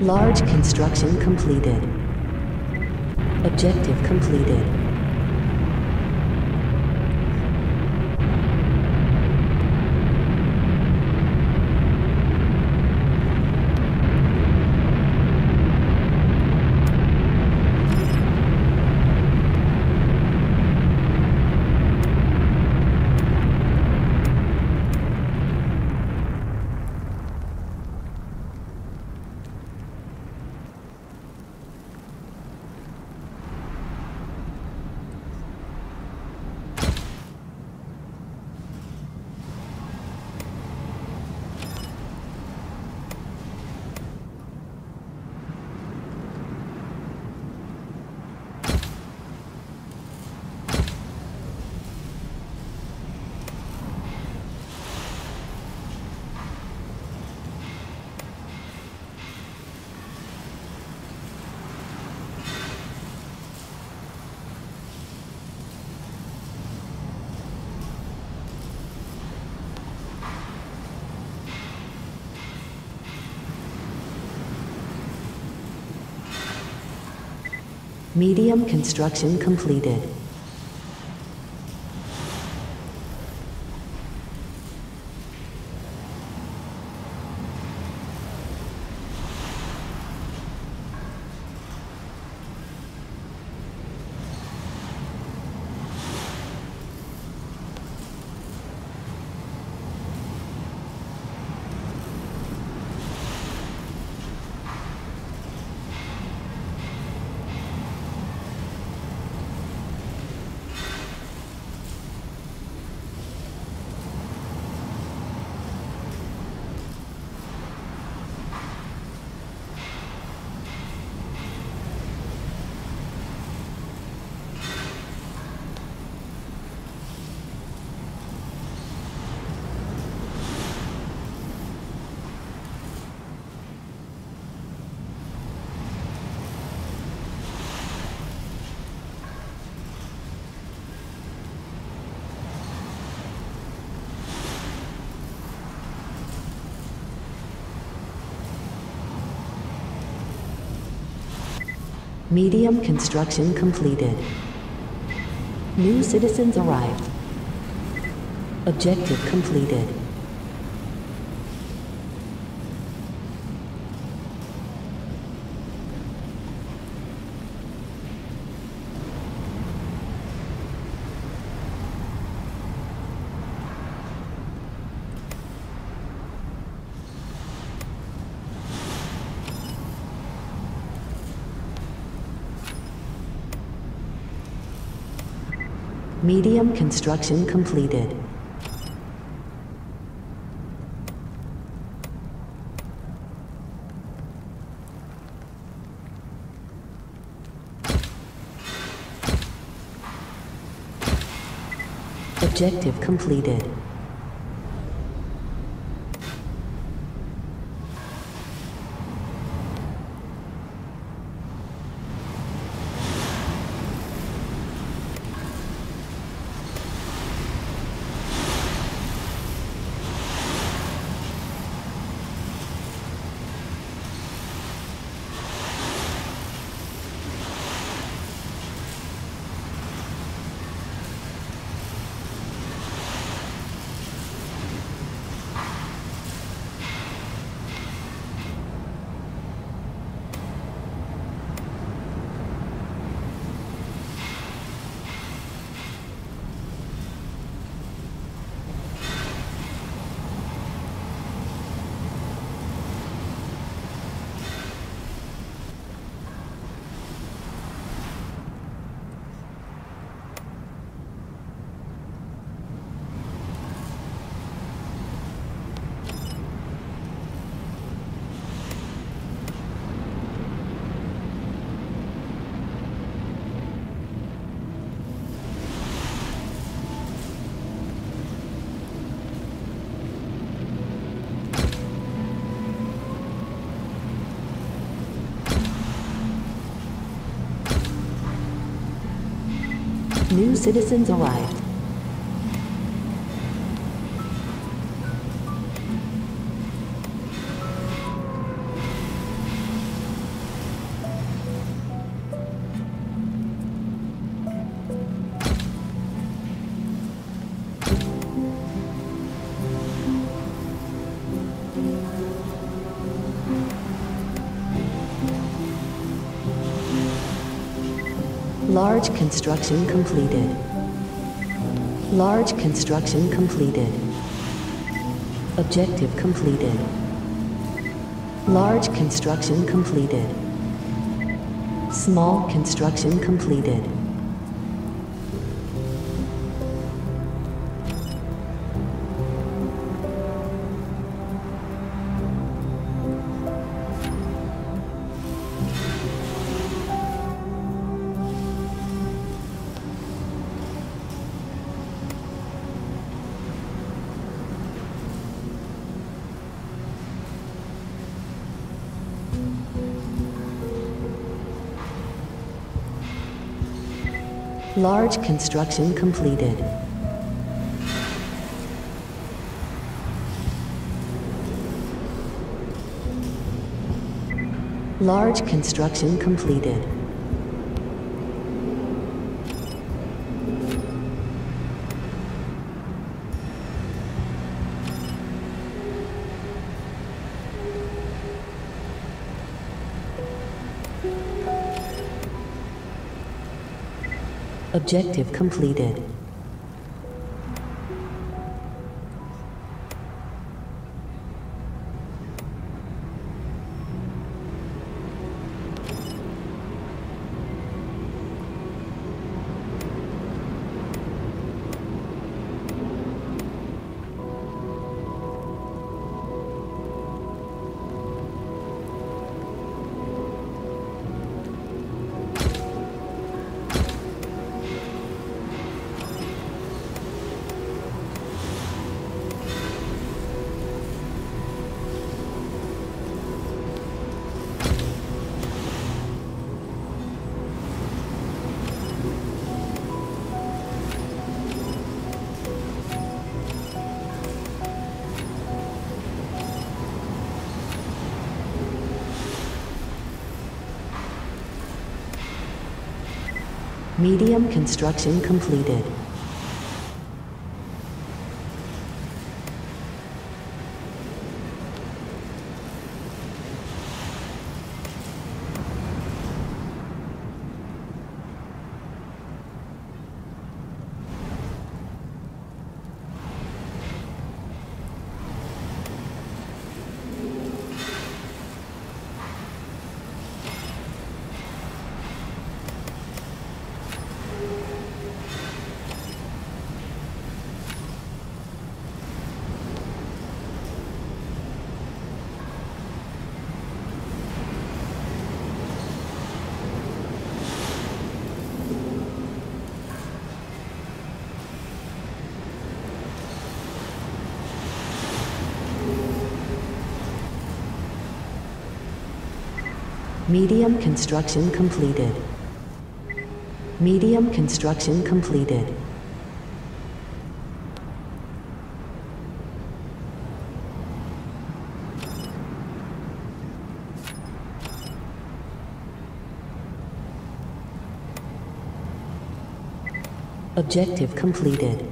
Large construction completed. Objective completed. Medium construction completed. Medium construction completed. New citizens arrived. Objective completed. Medium construction completed. Objective completed. New citizens arrived. Large construction completed. Large construction completed. Objective completed. Large construction completed. Small construction completed. Large construction completed. Large construction completed. Objective completed. Construction completed. Medium construction completed. Medium construction completed. Objective completed.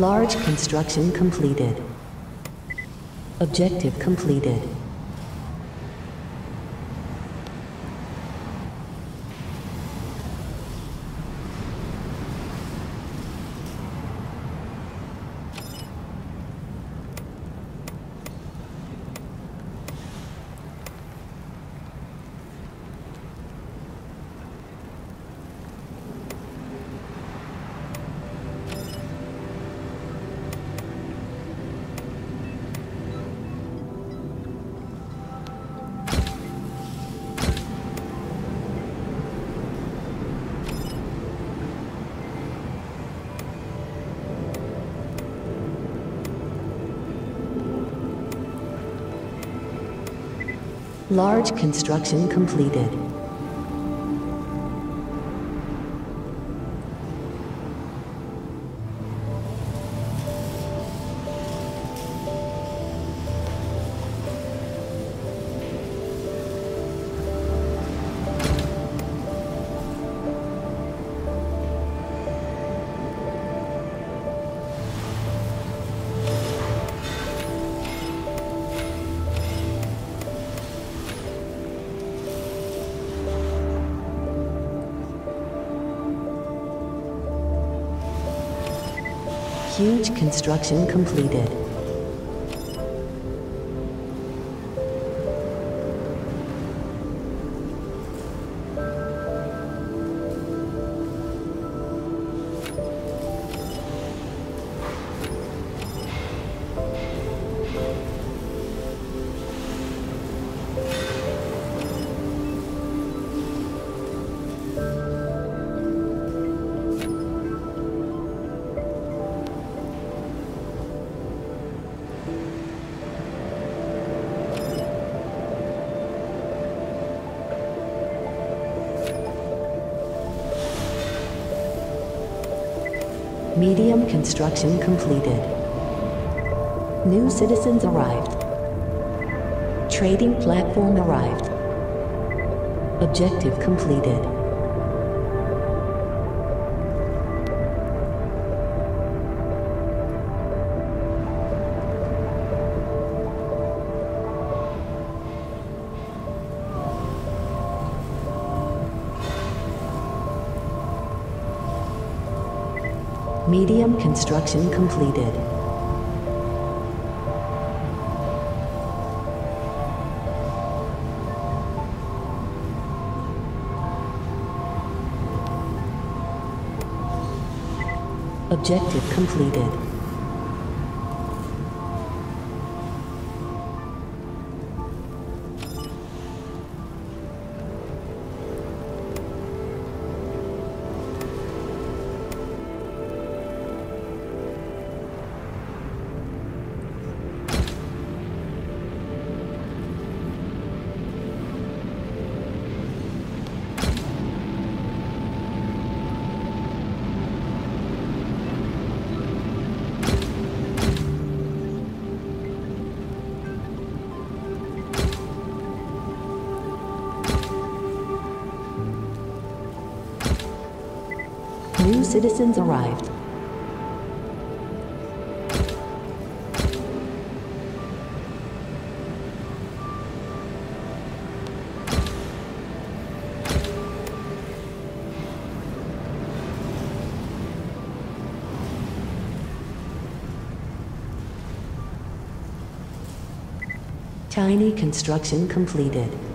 Large construction completed. Objective completed. Large construction completed. Huge construction completed. Construction completed. New citizens arrived. Trading platform arrived. Objective completed. Construction completed. Objective completed. New citizens arrived. Tiny construction completed.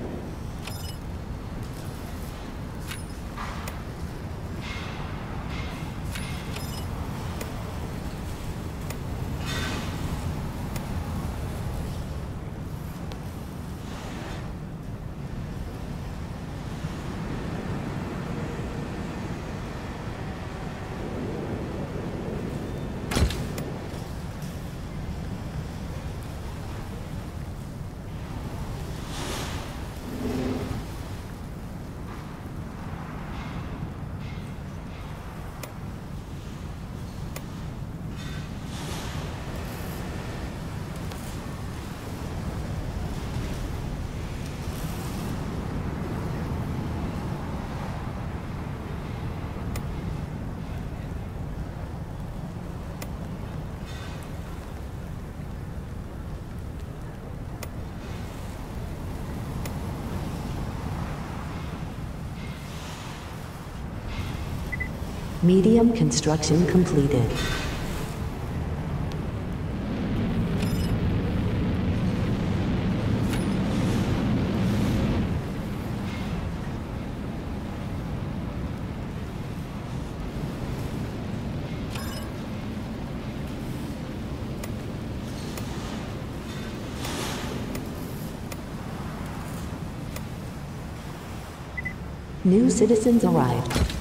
Medium construction completed. New citizens arrived.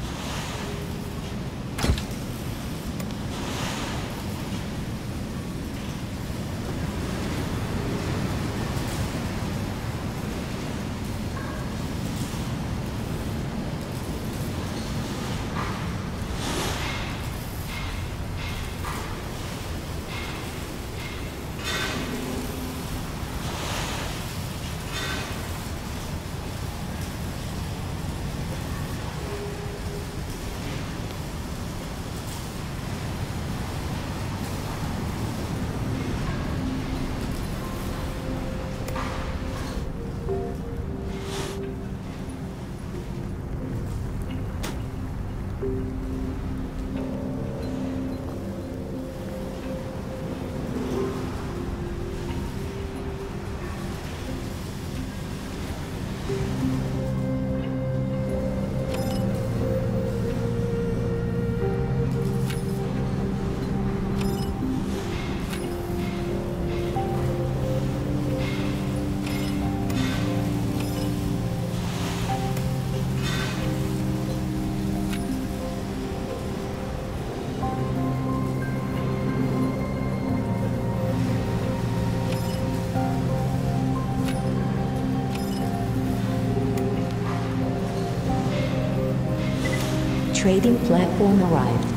Trading platform arrived.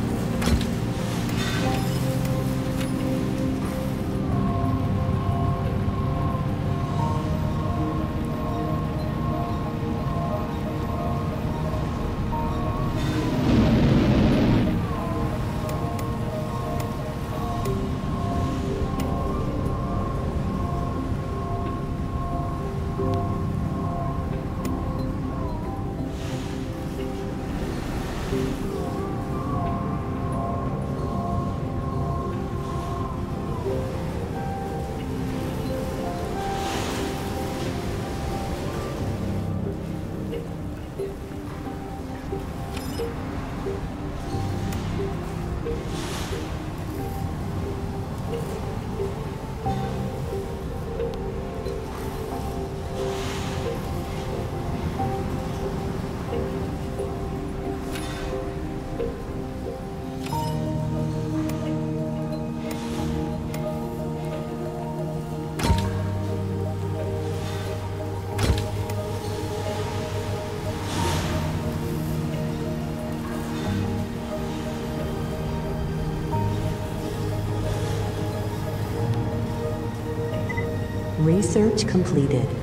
Research completed.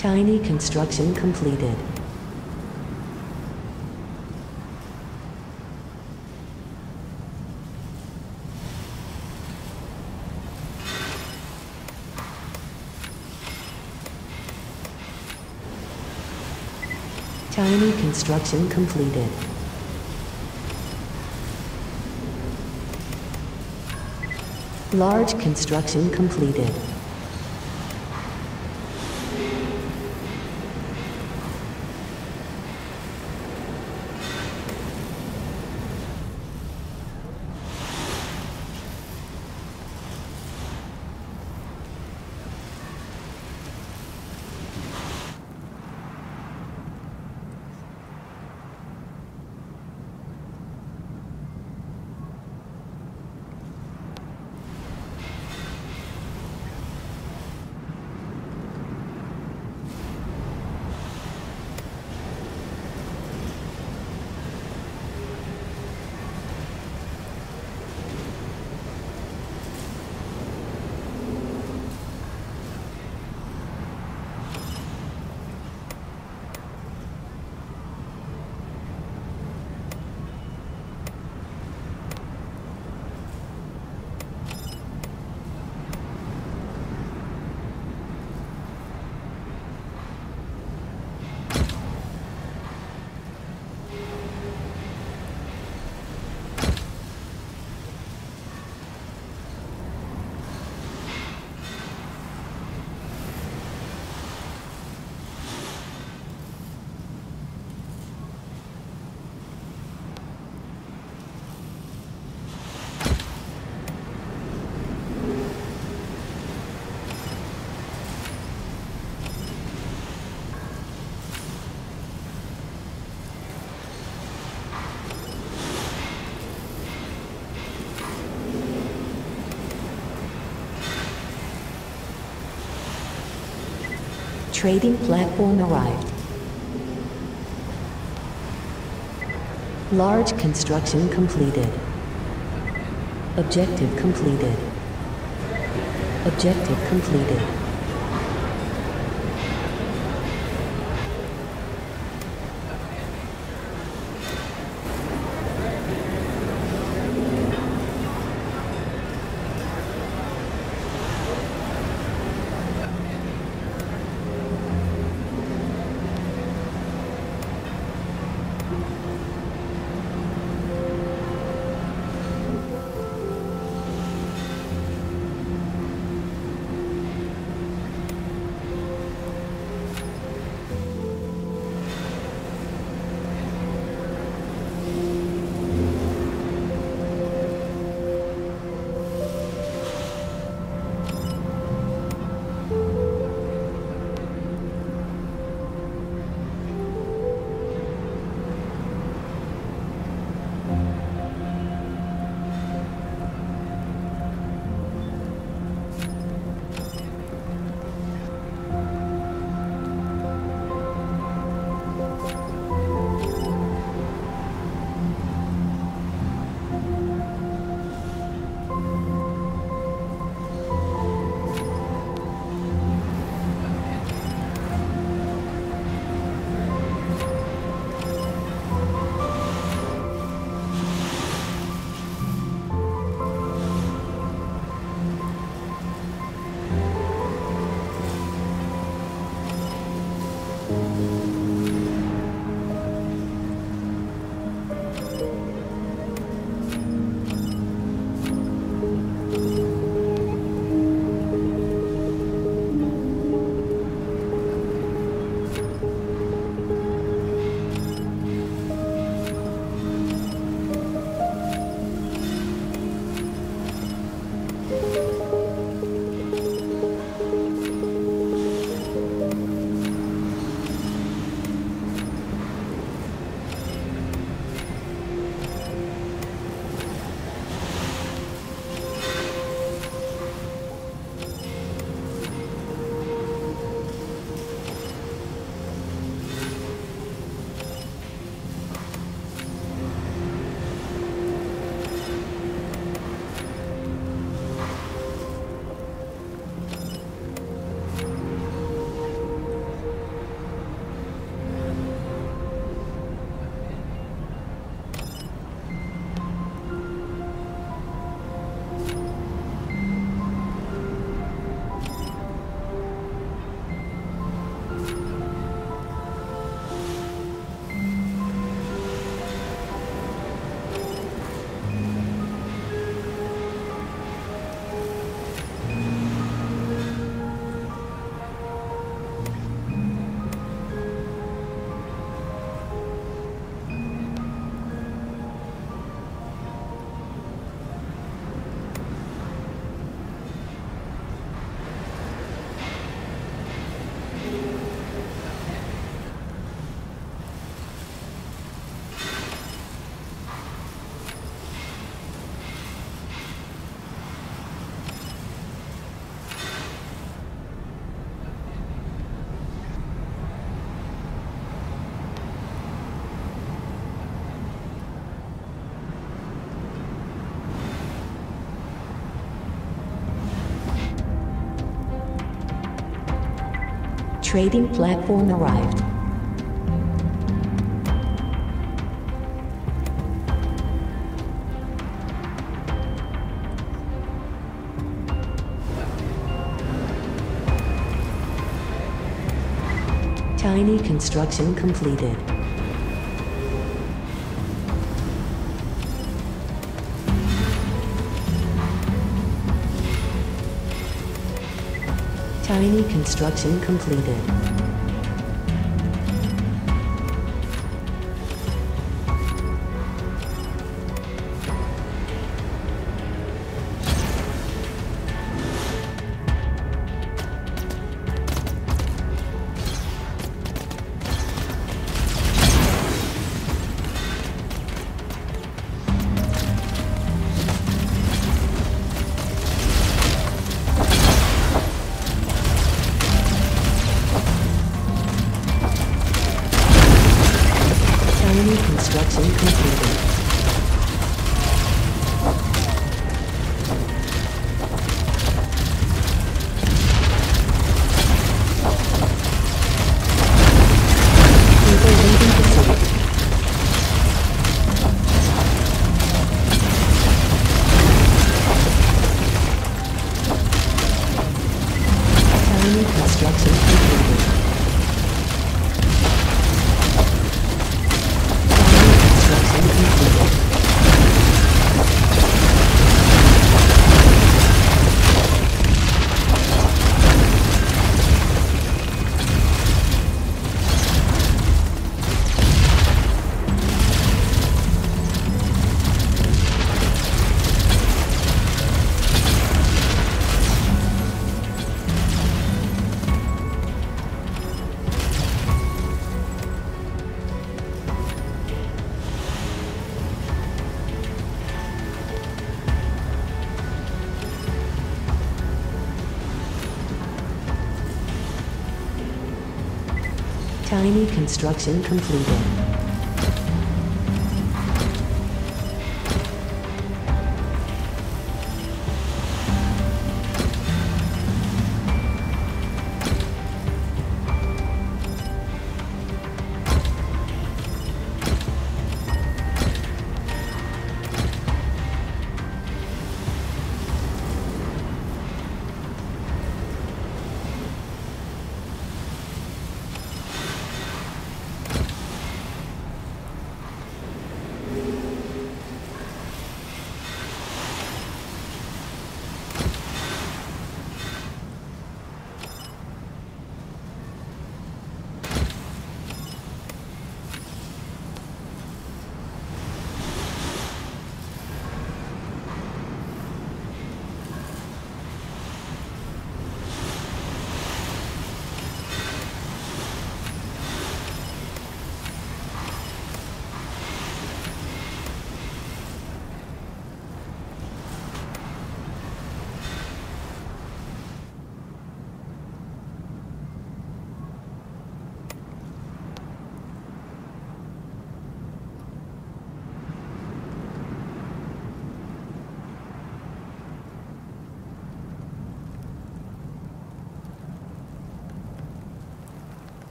Tiny construction completed. Tiny construction completed. Large construction completed. Trading platform arrived. Large construction completed. Objective completed. Objective completed. Trading platform arrived. Tiny construction completed. Tiny construction completed. Tiny construction completed.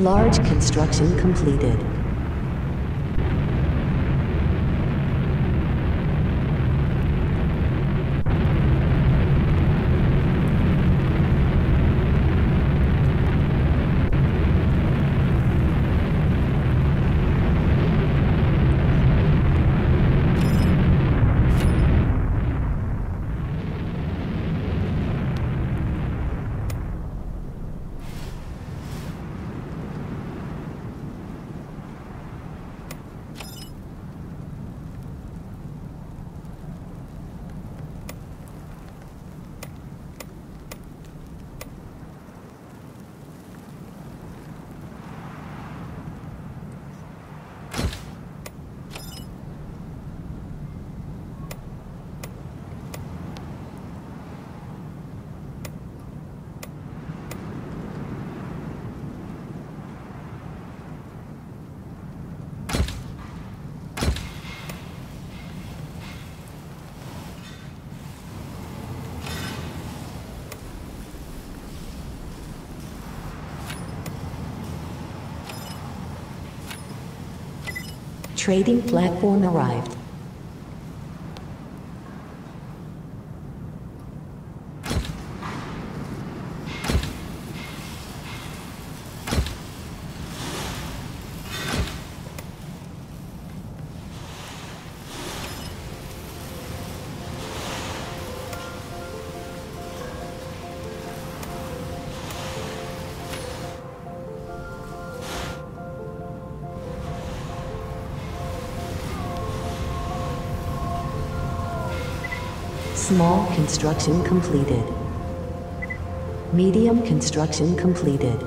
Large construction completed. Trading platform arrived. Small construction completed. Medium construction completed.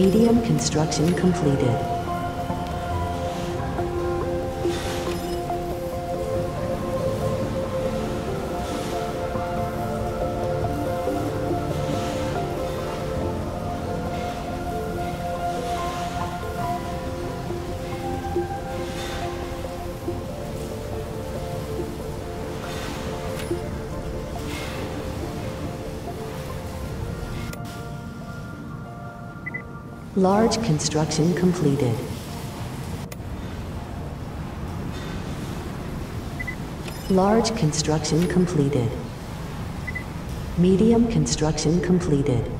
Medium construction completed. Large construction completed. Large construction completed. Medium construction completed.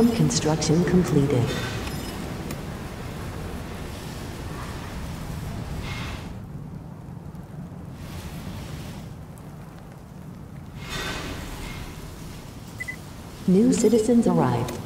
Construction completed. New citizens arrived.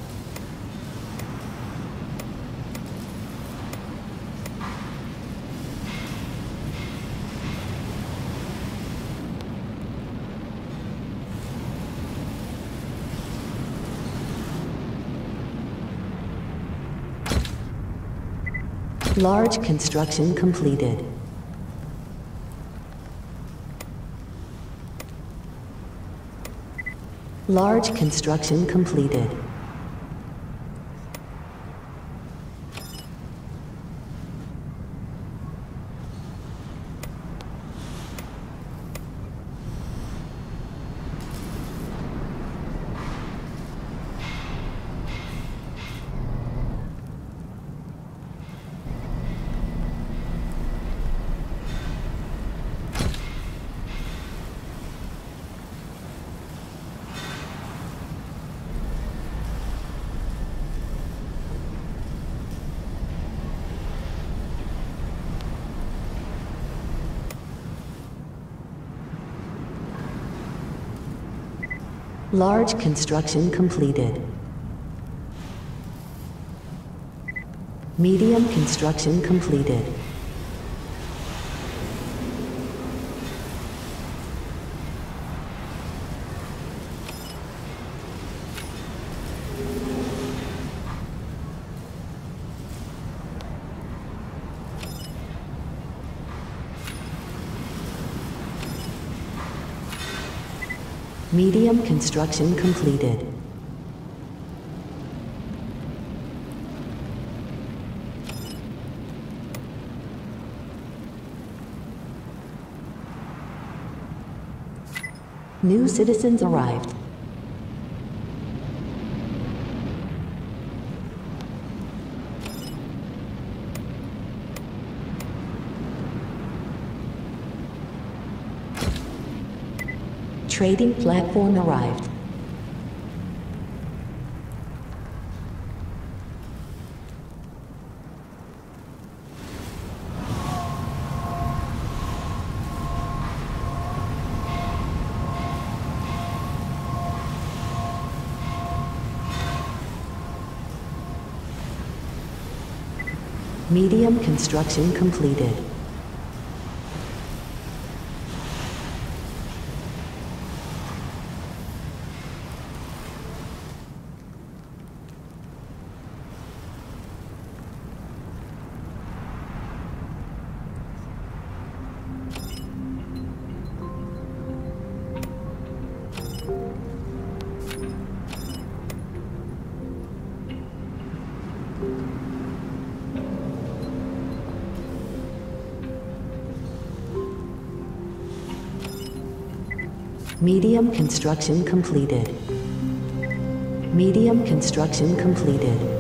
Large construction completed. Large construction completed. Large construction completed. Medium construction completed. Construction completed. New citizens arrived. Trading platform arrived. Medium construction completed. Construction completed. Medium construction completed.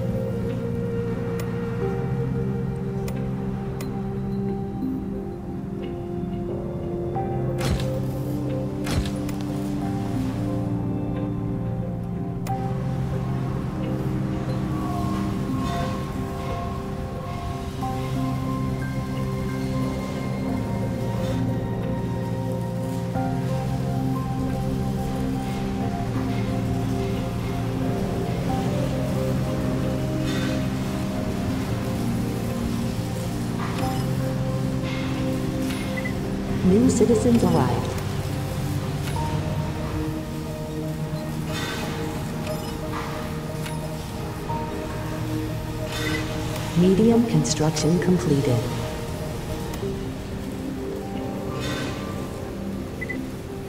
Construction completed.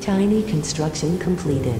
Tiny construction completed.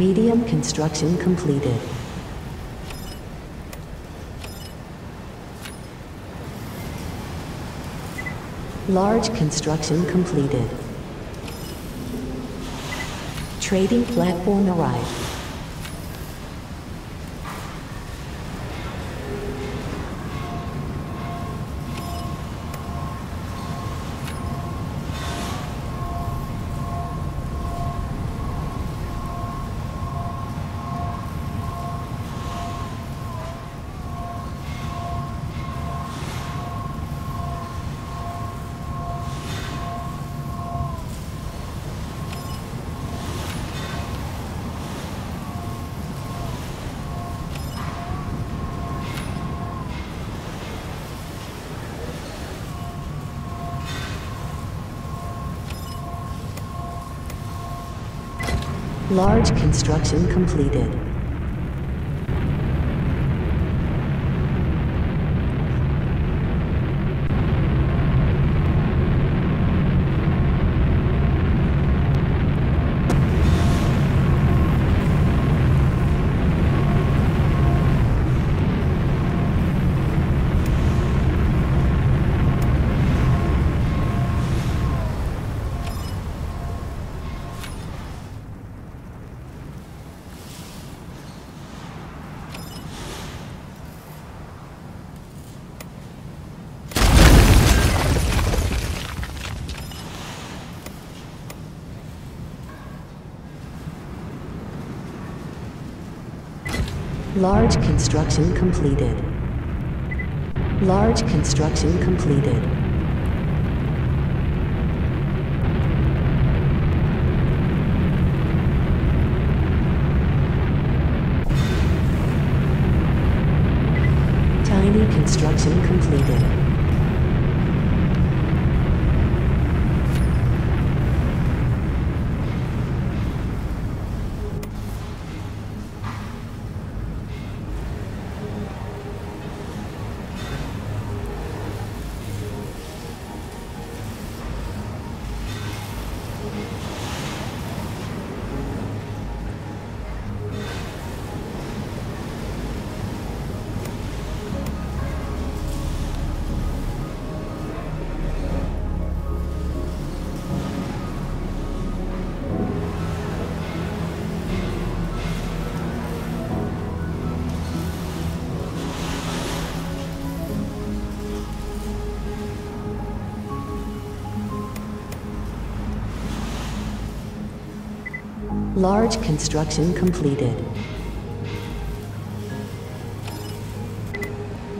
Medium construction completed. Large construction completed. Trading platform arrived. Large construction completed. Large construction completed. Large construction completed. Tiny construction completed. Large construction completed.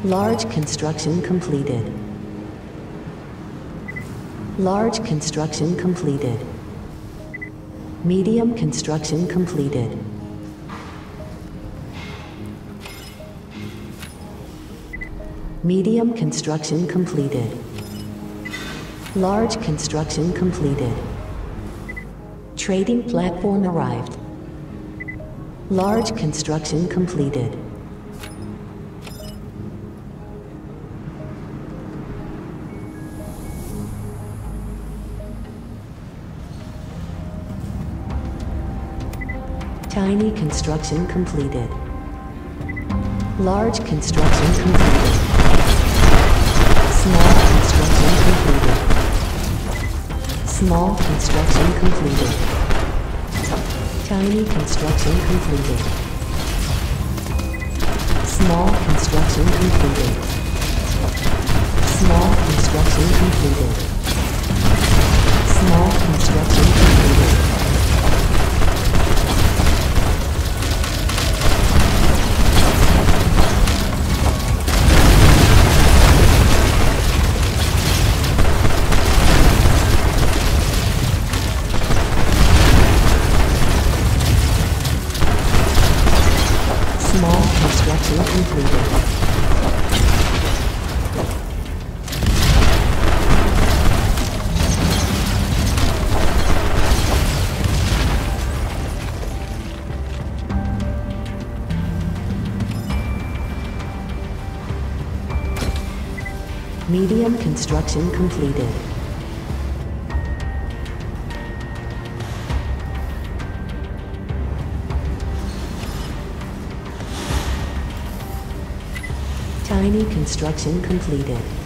Large construction completed. Large construction completed. Medium construction completed. Medium construction completed. Large construction completed. Trading platform arrived. Large construction completed. Tiny construction completed. Large construction completed. Small construction completed. Small construction completed. Tiny construction completed. Small construction completed. Small construction completed. Small construction completed. Medium construction completed. Tiny construction completed.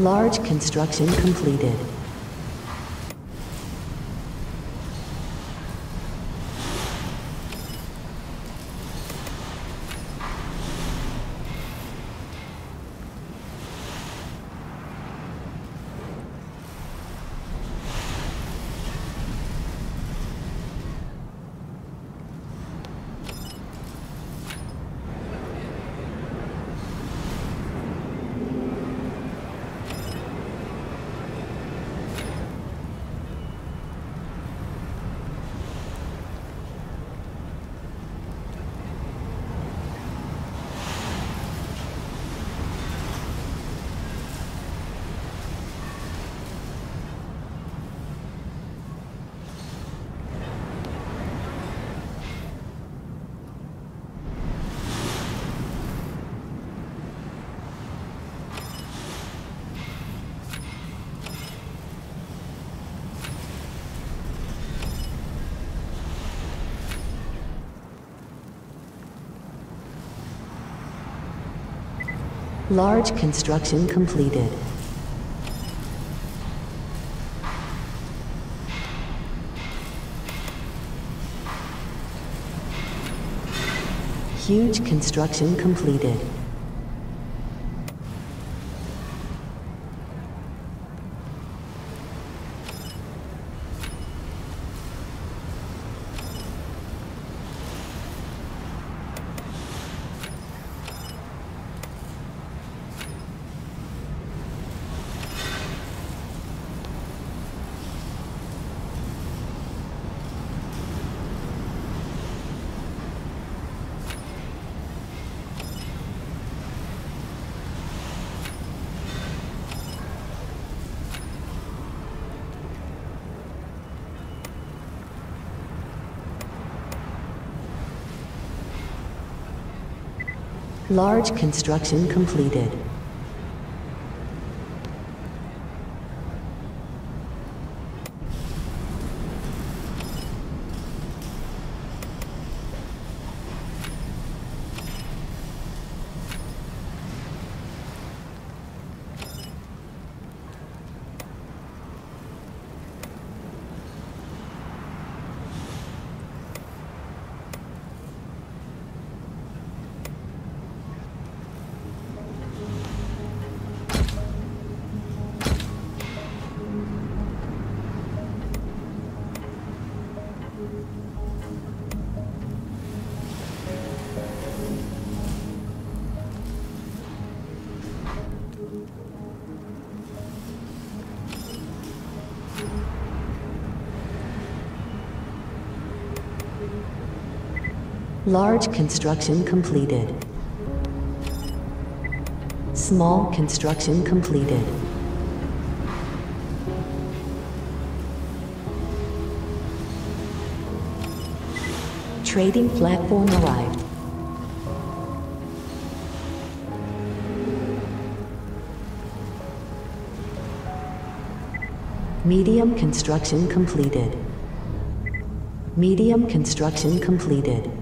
Large construction completed. Large construction completed. Huge construction completed. Large construction completed. Large construction completed. Small construction completed. Trading platform arrived. Medium construction completed. Medium construction completed.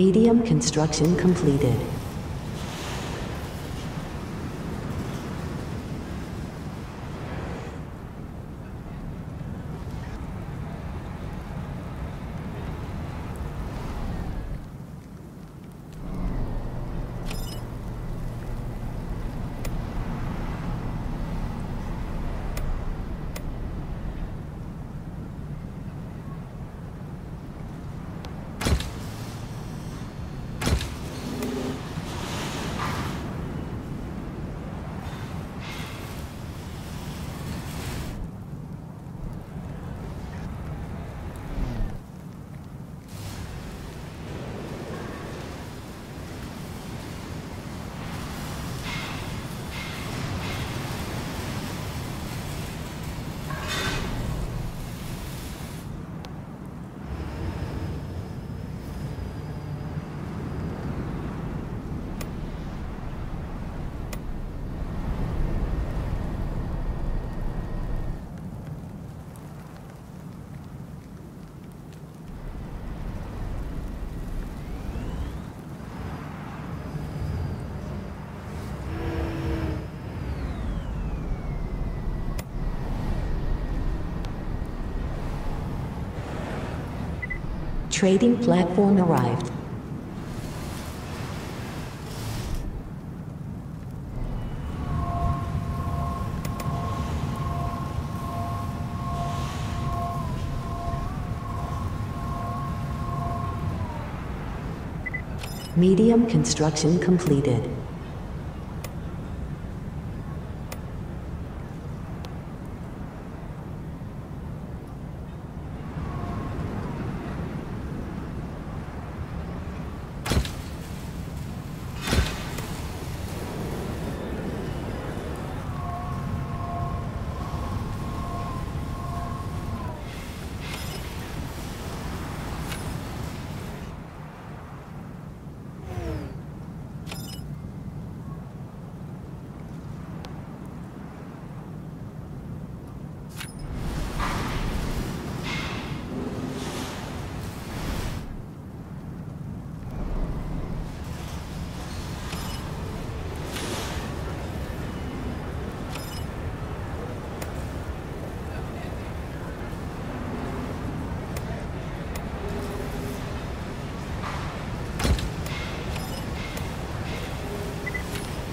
Medium construction completed. Trading platform arrived. Medium construction completed.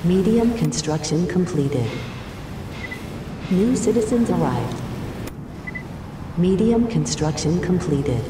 Medium construction completed. New citizens arrived. Medium construction completed.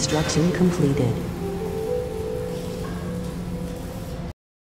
Construction completed.